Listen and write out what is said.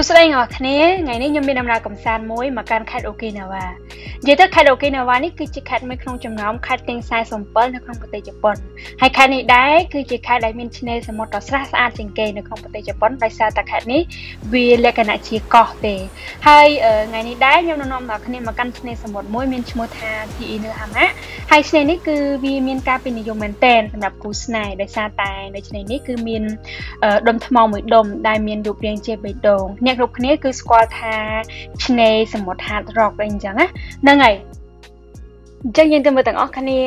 សួស្តីអ្នកគ្នាថ្ងៃនេះខ្ញុំមានដំណើរកំសាន្តមួយមកកាន់ខេត្តអូគីណាវ៉ានិយាយទៅខេត្តអូគីណាវ៉ានេះគឺជាខេត្តមួយក្នុងចំណោមខេត្តទាំង47នៅក្នុងប្រទេសជប៉ុនហើយខេត្តនេះដែរគឺជាខេត្តដែលមានឆ្នេរសមុទ្រដ៏ស្រស់ស្អាតជាងគេនៅក្នុងប្រទេសជប៉ុនដោយសារតែខេត្តនេះវាលក្ខណៈជាកោះទេហើយថ្ងៃនេះដែរខ្ញុំនឹងនាំអ្នកគ្នាមកកាន់ឆ្នេរសមុទ្រមួយមានឈ្មោះថា Tii no Hama ហើយឆ្នេរនេះគឺវាមានការពេញនិយមមែនទែនសម្រាប់គូស្នេហ៍ដោយសារតែនៅឆ្នេរនេះគឺមានដុំថ្មមួយដុំដែលមានរូបរាងជាបេះដូងអ្នកគ្រប់គ្នាគឺស្គាល់ថាឆ្នេរសមុទ្រហាតរ៉ុកអីអញ្ចឹងណាហ្នឹងហើយអញ្ចឹងយើងទៅមើលទាំងអស់គ្នា